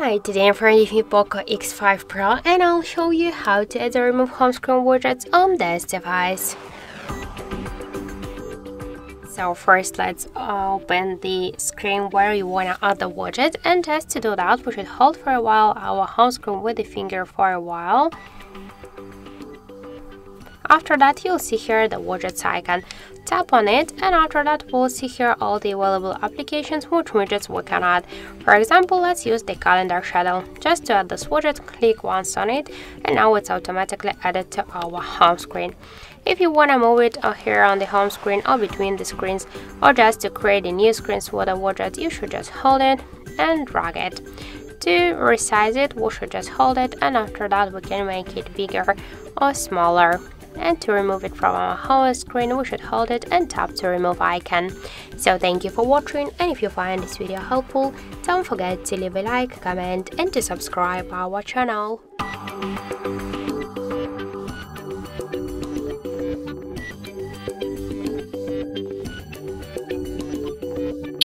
Hi, today I'm front of me Poco X5 Pro and I'll show you how to add or remove home screen widgets on this device. So first let's open the screen where you want to add the widget and just to do that we should hold for a while our home screen with the finger for a while after that, you'll see here the widgets icon. Tap on it and after that we'll see here all the available applications which widgets we can add. For example, let's use the calendar shadow. Just to add this widget, click once on it and now it's automatically added to our home screen. If you want to move it uh, here on the home screen or between the screens or just to create a new screen with a widget, you should just hold it and drag it. To resize it, we should just hold it and after that we can make it bigger or smaller and to remove it from our home screen we should hold it and tap to remove icon. So thank you for watching and if you find this video helpful don't forget to leave a like, comment and to subscribe our channel.